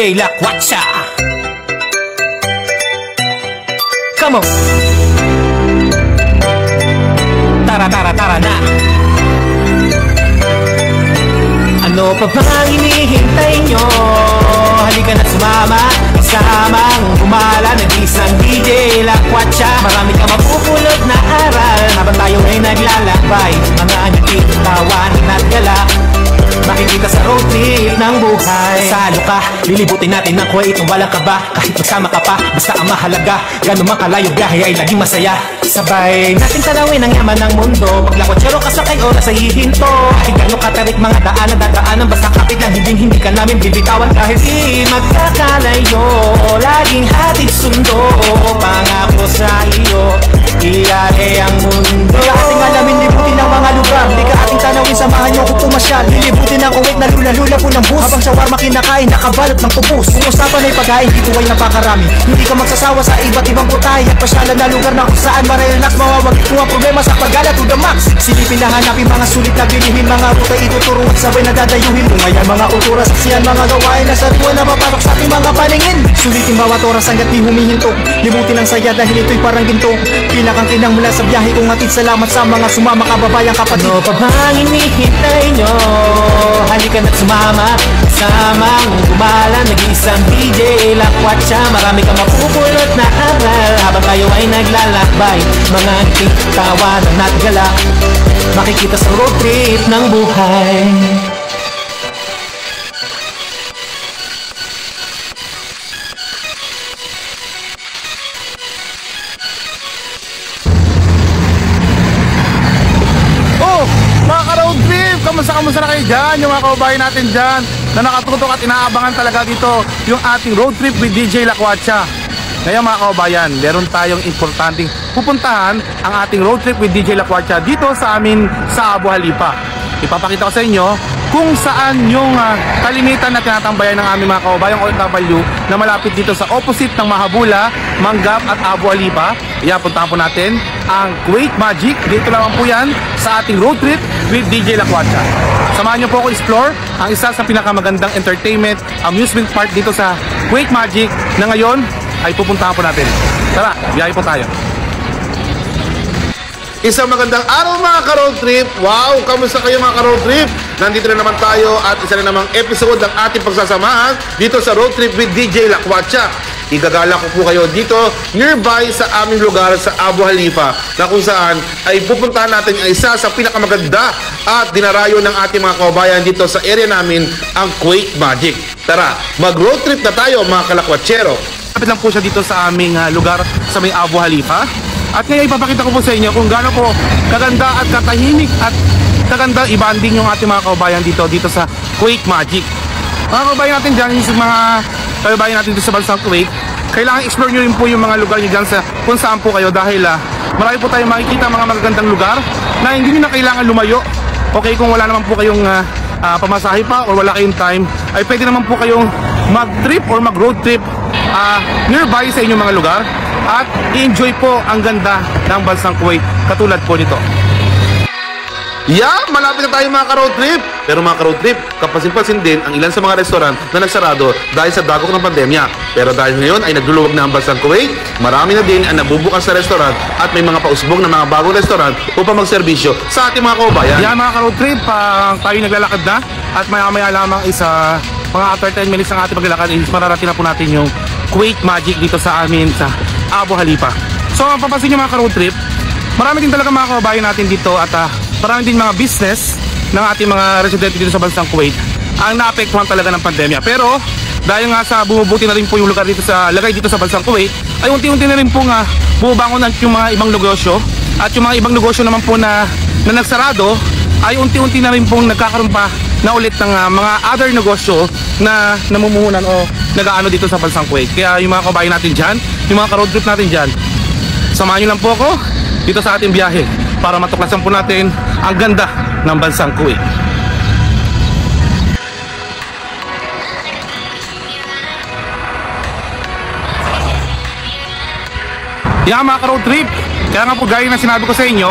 DJ Lakwatsa Come on. Tara tara tara na. Ano pa ba ang hinihintay nyo? Halika na sumama. Isamang gumala ng isang DJ Lakwatsa Marami ka mapupulot na aral. Habang tayo ay naglalakbay Mga ngiti, tawanan at road trip ng buhay. Salo ka, lilibutin natin ang Kuwait Nung walang kaba, kahit magsama ka pa Basta ang mahalaga, gano'n man kalayo biyahe ay laging masaya. Sabay natin tanawin ang yaman ng mundo. Maglakotsero ka sa kay oras ay hihinto. Kahit gano'n katarik mga daanan dadaanan Basta kapit lang hindi hindi ka namin bibitawan. Kahit di magkakalayo Laging hatid sundo. Pangako sa iyo Iyari ang mundo samahan niyo ko pumasyal. Lilibutin ang kuwait na lula-lula po ng bus. Habang shawarma kinakain, nakabalot ng tubos. Kung usapan ay pagkain, dito ay napakarami. Hindi ka magsasawa sa iba't ibang putay At pasyalan na lugar na kung saan marelax Mawawag kung ang problema sa paggala to the max. Silipin na hanapin mga sulit na bilihin Mga ruta ituturuan, sabay na dadayuhin. Kung ayan mga kultura, saksiyan mga gawain Na sa tuwa na papatok sa ating mga paningin. Sulitin bawat oras hanggat di humihinto. Libutin ang saya dahil ito'y parang ginto. Pinakang kinang mula sa biyahe kong atid Salamat sa mga sumama kababayang kapatid. Ano pa ba ang hinihintay nyo? Halika na't sumama. Samang gumala. Nag-iisang DJ Lakwatsa Marami kang mapupulot na aral. Habang tayo ay naglalakbay Mga ngiti, tawanan at gala Makikita sa road trip ng buhay kamusta na kayo dyan? Yung mga kababayan natin dyan na nakatutok at inaabangan talaga dito yung ating road trip with DJ Lakwatsa. Ngayon mga kababayan, meron tayong importanteng pupuntahan ang ating road trip with DJ Lakwatsa dito sa amin sa Abu Halipa. Ipapakita ko sa inyo kung saan yung ah, kalimitan na tinatambayan ng aming mga kababayang OFW na malapit dito sa opposite ng Mahabula, Manggap at Abu Halipa. Iapuntahan po natin ang Kuwait Magic. Dito naman po yan sa ating road trip with DJ Lakwatsa. Samahan niyo po ako explore ang isa sa pinakamagandang entertainment amusement park dito sa Kuwait Magic na ngayon ay pupuntahan po natin. Tara, biyahe po tayo. Isang magandang araw mga ka-road trip. Wow, kamusta kayo mga ka-road trip? Nandito na naman tayo at isa na namang episode ng ating pagsasamahan dito sa road trip with DJ Lakwatsa. Igagala ko po kayo dito nearby sa aming lugar sa Abu Halifa na kung saan ay pupuntahan natin ang isa sa pinakamaganda at dinarayo ng ating mga kababayan dito sa area namin ang Kuwait Magic. Tara, mag-road trip na tayo mga kalakwatsero. Kapit lang po siya dito sa aming ah, lugar sa may Abu Halifa. At ngayon ipapakita ko po sa inyo kung gaano po kaganda at katahimik at kaganda ibanding yung ating mga kababayan dito dito sa Kuwait Magic. Mga kababayan natin dyan, yung mga kababayan natin dito sa bansang Kuwait, kailangan explore nyo rin po yung mga lugar nyo dyan sa kung saan po kayo dahil ah, marami po tayong makikita mga magagandang lugar na hindi nyo na kailangan lumayo. Okay, kung wala naman po kayong ah, ah, pamasahe pa or wala kayong time, ay pwede naman po kayong mag-trip or mag-road trip ah, nearby sa inyong mga lugar at enjoy po ang ganda ng bansang Kuwait katulad po nito. Yeah, malapit na tayo mga ka-road trip. Pero mga ka-road trip, kapasin-pasin din ang ilan sa mga restaurant na nagsarado dahil sa dagok ng pandemya. Pero dahil ngayon ay nagluluwag na ang bansang Kuwait, marami na din ang nabubukas sa restaurant at may mga pausbong na mga bagong restaurant upang magserbisyo sa ating mga kababayan. Yeah, mga ka-road trip, uh, tayo naglalakad na at maya-maya lamang isa mga after 10 minutes ng ating paglalakad is mararating na po natin yung Kuwait Magic dito sa amin sa Abu Halipa. So, ang papansin nyo mga ka-road trip, marami din talaga mga kababayan natin dito at ah, marami din mga business ng ating mga residente dito sa bansang Kuwait ang naapektuhan talaga ng pandemya. Pero dahil nga sa bumubuti na rin po yung lugar dito sa lagay dito sa bansang Kuwait, ay unti-unti na rin po nga bumabangon at yung mga ibang negosyo at yung mga ibang negosyo naman po na, na nagsarado ay unti-unti na rin pong nagkakaroon pa na ulit ng ah, mga other negosyo na namumuhunan o nag-aano dito sa bansang Kuwait. Kaya yung mga kabayan natin dyan, yung mga ka-road trip natin dyan, samahan nyo lang po ako dito sa ating biyahe para matuklasan po natin ang ganda ng bansang Kuwait. Yeah mga ka-road trip, Kaya nga po gaya na sinabi ko sa inyo,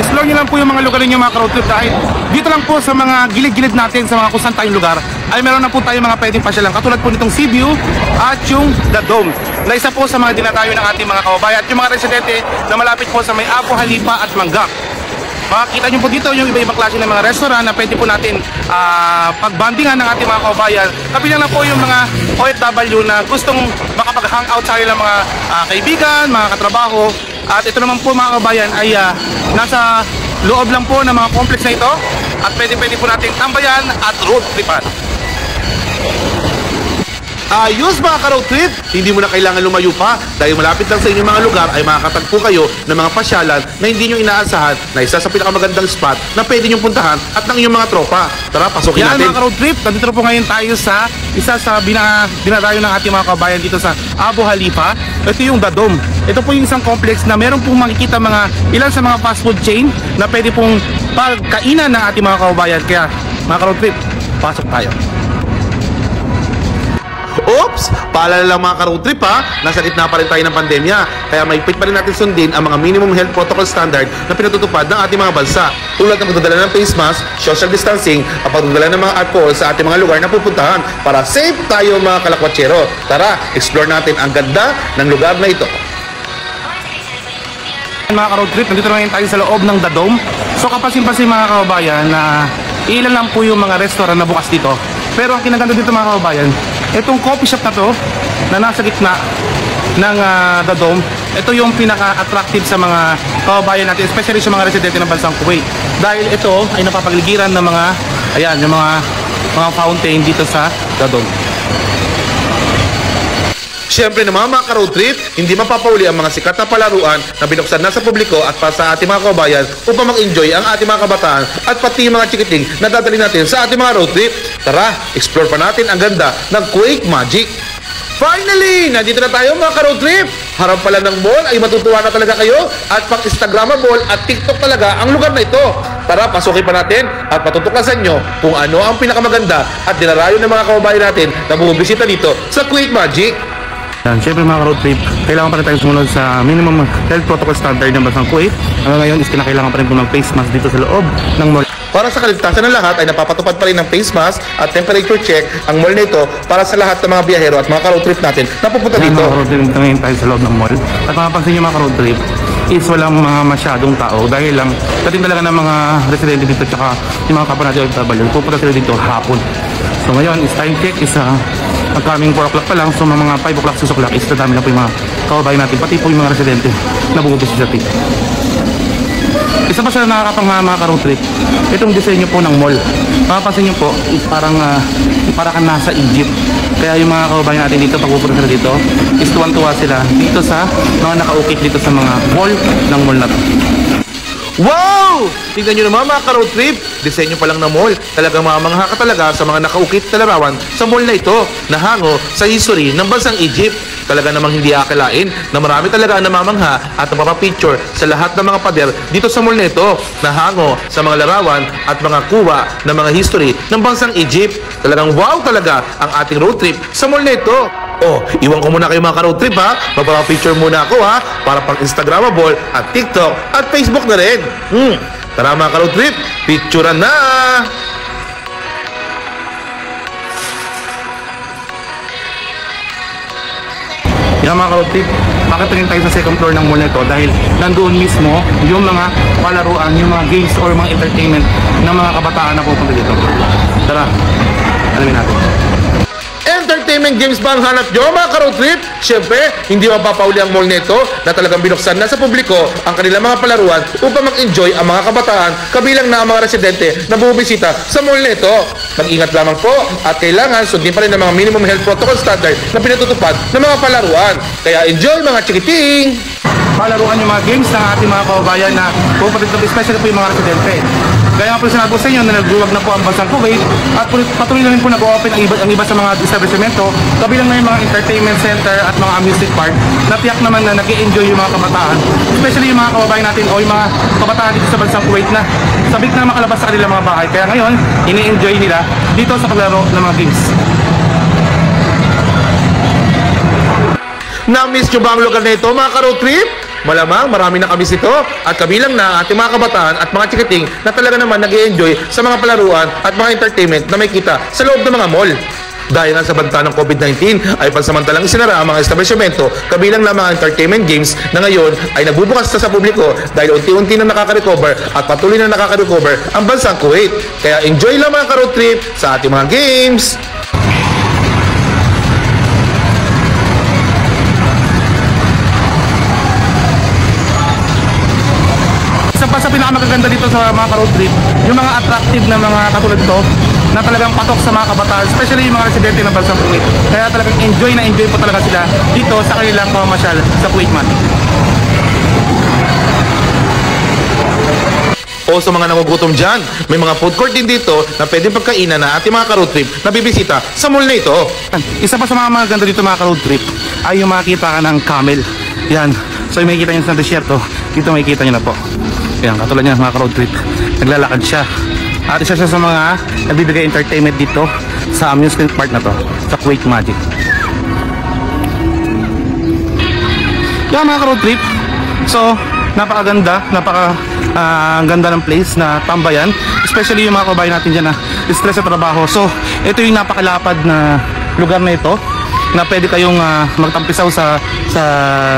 explore nyo lang po yung mga lugar ninyo mga ka-road trip dahil dito lang po sa mga gilid-gilid natin sa mga kung saan tayong lugar ay meron na po tayong mga pwedeng pasyalan katulad po nitong Sea at yung The Dome na isa po sa mga dinatayo ng ating mga kababayan at yung mga residente na malapit po sa may Apo, Halipa at Manggak. Makikita nyo po dito yung iba-ibang klase ng mga restaurant na pwede po natin ah, pagbandingan ng ating mga kababayan. Kabilang na po yung mga OFW na gustong makapag-hangout sa kanilang mga ah, kaibigan, mga katrabaho. At ito naman po mga kababayan ay ah, nasa loob lang po ng mga complex na ito at pwede-pwede po natin tambayan at road tripan. Ayos mga ka-road trip! Hindi mo na kailangan lumayo pa dahil malapit lang sa inyong mga lugar ay makakatagpo kayo ng mga pasyalan na hindi nyo inaasahan na isa sa pinakamagandang spot na pwede nyo puntahan at ng inyong mga tropa. Tara, pasukin Yan natin. mga road trip, nandito na po ngayon tayo sa isa sa bina, dinadayo ng ating mga kabayan dito sa Abu Halifa. Ito yung Dome. Ito po yung isang complex na meron pong makikita mga ilan sa mga fast food chain na pwede pong pagkainan ng ating mga kababayan. Kaya mga road trip, pasok tayo. Oops! Paalala lang mga ka-road trip ha, nasa gitna pa rin tayo ng pandemya. Kaya may pa rin natin sundin ang mga minimum health protocol standard na pinatutupad ng ating mga bansa. Tulad ng pagdadala ng face mask, social distancing, at pagdadala ng mga alcohol sa ating mga lugar na pupuntahan para safe tayo mga kalakwatsero. Tara, explore natin ang ganda ng lugar na ito. Mga ka-road trip, nandito na tayo sa loob ng The Dome. So kapasin-pasin mga kababayan na ilan lang po yung mga restaurant na bukas dito. Pero ang kinaganda dito mga kababayan, itong coffee shop na to na nasa gitna ng ah, The Dome, ito yung pinaka-attractive sa mga kababayan natin, especially sa mga residente ng bansang Kuwait. Dahil ito ay napapagligiran ng mga, ayan, yung mga mga fountain dito sa The Dome. Siyempre naman mga ka-road trip, hindi mapapauli ang mga sikat na palaruan na binuksan na sa publiko at para sa ating mga kababayan upang mag-enjoy ang ating mga kabataan at pati mga chikiting na dadali natin sa ating mga road trip. Tara, explore pa natin ang ganda ng Quake Magic. Finally! Nandito na tayo mga ka-road trip! Harap pala ng mall ay matutuwa na talaga kayo at pang Instagrammable at TikTok talaga ang lugar na ito. Tara, pasukin pa natin at patutuklasan nyo kung ano ang pinakamaganda at dinarayo ng mga kababayan natin na bumibisita dito sa Quake Magic. Yan, syempre mga road trip, kailangan pa rin tayo sumunod sa minimum health protocol standard ng bansang Kuwait. Hanggang ngayon is kinakailangan pa rin po ng face mask dito sa loob ng mall. Para sa kaligtasan ng lahat ay napapatupad pa rin ng face mask at temperature check ang mall na ito para sa lahat ng mga biyahero at mga ka-road trip natin na pupunta dito. mga road trip, ngayon tayo sa loob ng mall. At mapapansin nyo mga road trip, is walang mga masyadong tao dahil lang dating talaga ng mga residente dito tsaka yung mga kapwa natin OFW, pupunta sila dito hapon. So ngayon is time check is uh, magkaming 4 o'clock pa lang so mga 5 o'clock 6 o'clock is dadami na po yung mga kababayan natin pati po yung mga residente na bumubis sa tip. Isa pa sa nakakapangha mga ka-road trip, itong disenyo po ng mall. Mapapansin nyo po, is parang, uh, para kang nasa Egypt. Kaya yung mga kababayan natin dito, pag pupunta sila dito, is tuwan-tuwa sila dito sa mga nakaukit dito sa mga wall ng mall na to. Wow! Tingnan nyo naman mga ka-road trip. Disenyo pa lang ng mall. Talagang mamangha ka talaga sa mga nakaukit na larawan sa mall na ito na hango sa history ng bansang Egypt. Talaga namang hindi akalain na marami talaga ang namamangha at napapapicture sa lahat ng mga pader dito sa mall na ito na hango sa mga larawan at mga kuwa ng mga history ng bansang Egypt. Talagang wow talaga ang ating road trip sa mall na ito. Oh, iwan ko muna kayo mga ka-road trip ha. Magpapapicture muna ako ha. Para pang Instagrammable at TikTok at Facebook na rin. Hmm. Tara mga ka-road trip, picturean na! Yan mga ka-road trip, bakit rin tayo sa second floor ng mall na ito? Dahil nandoon mismo yung mga palaruan, yung mga games or mga entertainment ng mga kabataan na pupunta dito. Tara, alamin natin. Entertainment games ba ang hanap nyo mga ka-road trip? Siyempre, hindi mapapauli ang mall nito na talagang binuksan na sa publiko ang kanilang mga palaruan upang mag-enjoy ang mga kabataan kabilang na ang mga residente na bumibisita sa mall nito. Mag-ingat lamang po at kailangan sundin pa rin ang mga minimum health protocol standard na pinatutupad ng mga palaruan. Kaya enjoy mga chikiting! palaruan yung mga games ng ating mga kababayan na pupunta especially po yung mga residente. Kaya po sinabi ko sa inyo na nagluwag na po ang bansang Kuwait at patuloy na rin po nag-open ang iba, ang iba sa mga establishmento. Kabilang na yung mga entertainment center at mga amusement park na tiyak naman na nag enjoy yung mga kabataan. Especially yung mga kababayan natin o yung mga kabataan dito sa bansang Kuwait na sabik na makalabas sa kanilang mga bahay. Kaya ngayon ini-enjoy nila dito sa paglaro ng mga games. Na-miss nyo ba ang lugar na ito mga ka-road trip? Malamang marami na kami ito at kabilang na ating mga kabataan at mga chikiting na talaga naman nag enjoy sa mga palaruan at mga entertainment na may kita sa loob ng mga mall. Dahil nga sa banta ng COVID-19 ay pansamantalang isinara ang mga establishmento kabilang na mga entertainment games na ngayon ay nagbubukas na sa publiko dahil unti-unti na nakaka-recover at patuloy na nakaka-recover ang bansang Kuwait. Kaya enjoy lang mga ka-road trip sa ating mga games! Pinakamagaganda dito sa mga road trip, yung mga attractive na mga katulad to na talagang patok sa mga kabataan, especially yung mga residente ng bansang Kuwait. Kaya talagang enjoy na enjoy po talaga sila dito sa kanilang pamamasyal sa Kuwait man. O sa mga nangugutom dyan, may mga food court din dito na pwedeng pagkainan na ating mga ka-road trip na bibisita sa mall na ito. Isa pa sa mga maganda dito mga road trip ay yung makikita ka ng camel. Yan. So yung makikita nyo sa desierto, dito makikita nyo na po. Yan, katulad niya mga road trip. Naglalakad siya. At isa siya sa mga nagbibigay entertainment dito sa amusement park na to, sa Kuwait Magic. Yan mga road trip. So, napakaganda, napaka ang ganda ng place na tambayan. Especially yung mga kabayan natin dyan na stress sa trabaho. So, ito yung napakalapad na lugar na ito na pwede kayong ah, magtampisaw sa sa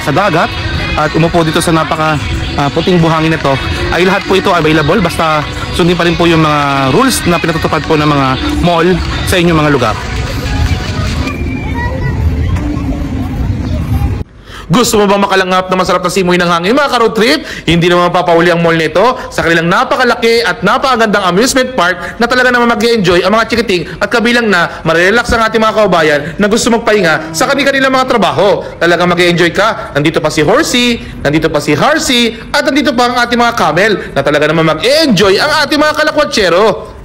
sa dagat at umupo dito sa napaka ah, puting buhangin nito ay lahat po ito available basta sundin pa rin po yung mga rules na pinatutupad po ng mga mall sa inyong mga lugar. Gusto mo bang makalangap na masarap na simoy ng hangin mga ka-road trip? Hindi naman mapapahuli ang mall nito sa kanilang napakalaki at napakagandang amusement park na talaga naman mag enjoy ang mga chikiting at kabilang na marelax ang ating mga kaubayan na gusto magpahinga sa kanilang mga trabaho. Talagang mag enjoy ka. Nandito pa si Horsey, nandito pa si Harsey, at nandito pa ang ating mga camel na talaga naman mag enjoy ang ating mga kalakwatsero.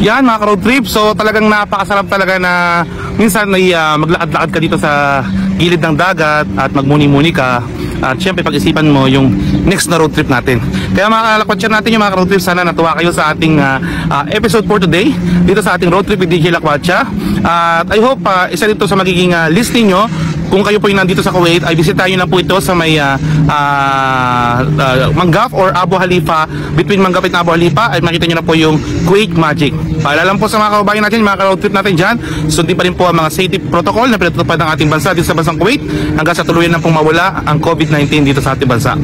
Yan mga road trip. So talagang napakasarap talaga na minsan ay ah, maglakad-lakad ka dito sa gilid ng dagat at magmuni-muni ka. At syempre pag-isipan mo yung next na road trip natin. Kaya mga kalakwatsyar natin yung mga road trip, sana natuwa kayo sa ating ah, ah, episode for today dito sa ating road trip with DJ Lakwatsa. At I hope ah, isa dito sa magiging ah, list ninyo kung kayo po yung nandito sa Kuwait ay bisitahin na po ito sa may ah, ah, ah, Manggaf or Abu Halifa between Manggaf at Abu Halifa ay makita nyo na po yung Kuwait Magic. Paalala lang po sa mga kababayan natin mga road trip natin dyan. Sundin pa rin po ang mga safety protocol na pinatutupad ng ating bansa dito sa bansang Kuwait hanggang sa tuluyan na pong mawala ang COVID-19 dito sa ating bansa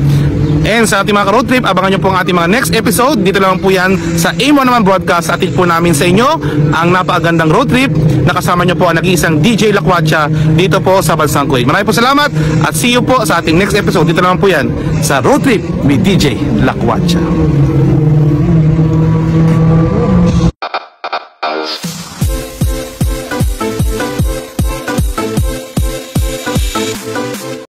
And sa ating mga road trip, abangan nyo po ang ating mga next episode. Dito lang po yan sa A1 naman broadcast. Atin po namin sa inyo ang napakagandang road trip. Nakasama nyo po ang nag-iisang DJ Lakwacha dito po sa Bansang Kuwait. Maraming po salamat at see you po sa ating next episode. Dito naman po yan sa road trip with DJ Lakwacha.